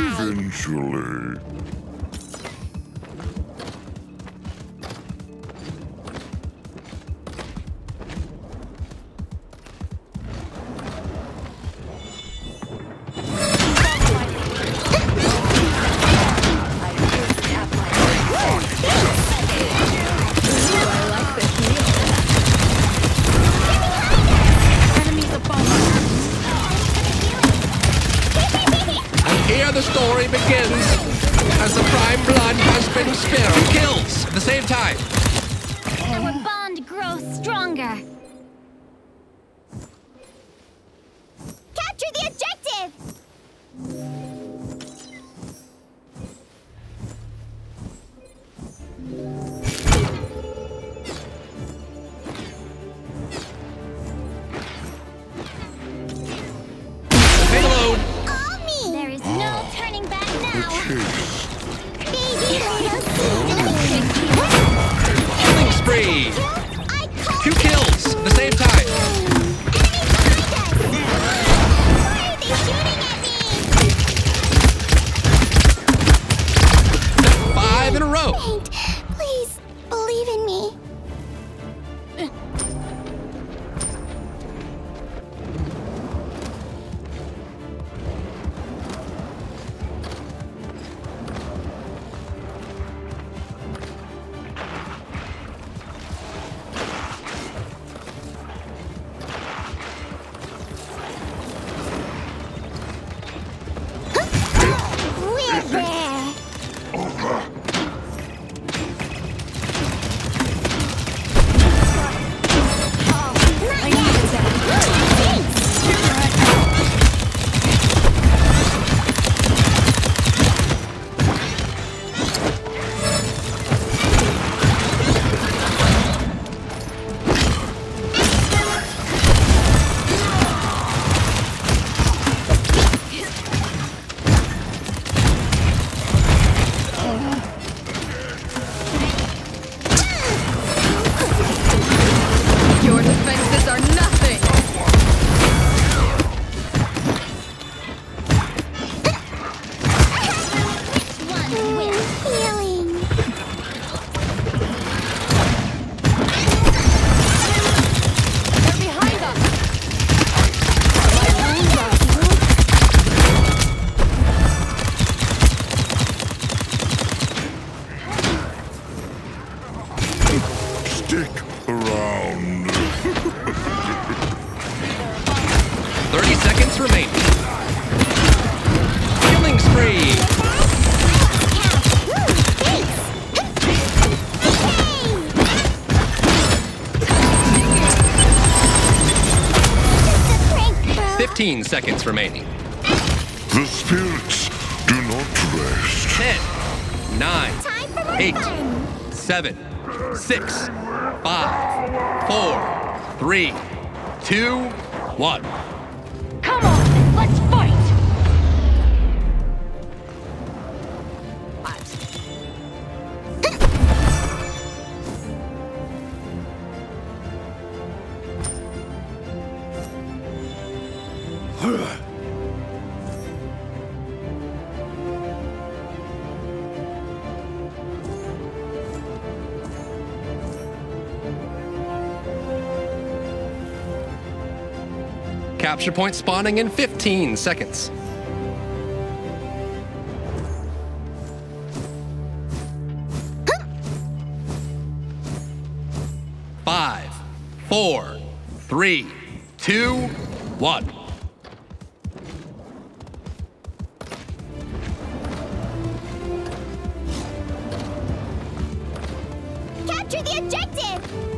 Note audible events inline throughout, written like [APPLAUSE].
Eventually. The story begins as the prime blood has been spilled. Kills at the same time. Our bond grows stronger. Killing spree. Two kills the same time. 15 seconds remaining. The spirits do not rest. 10, 9, Time for Eight. fun. 7, 6, 5, 4, 3, 2, 1. Capture point spawning in 15 seconds. Five, four, three, two, one. Capture the objective.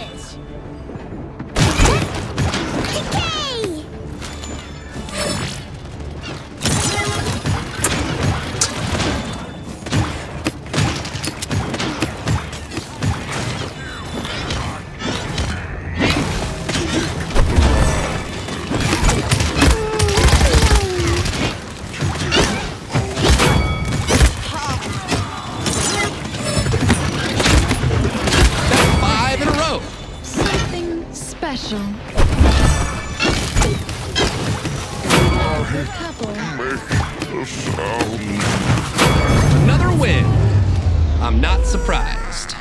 one's [LAUGHS] Another win. I'm not surprised.